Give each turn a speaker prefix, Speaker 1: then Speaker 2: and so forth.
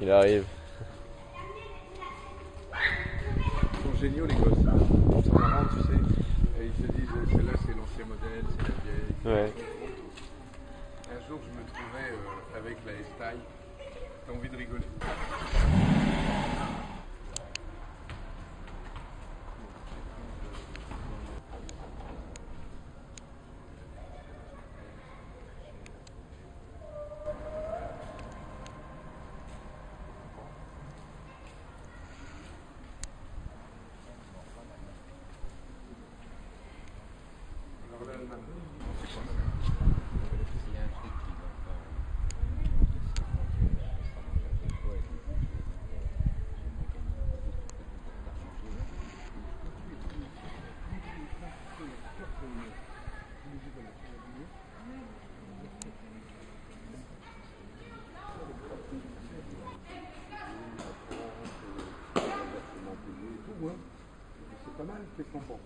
Speaker 1: Il arrive.
Speaker 2: Ils sont géniaux les gosses. Hein. Ils sont marrants, tu sais. Et ils se disent, euh, celle-là c'est l'ancien modèle, c'est la vieille. Un jour je me trouvais euh, avec la
Speaker 3: Estaille.
Speaker 2: C'est pas mal, qu'est-ce qu'on pense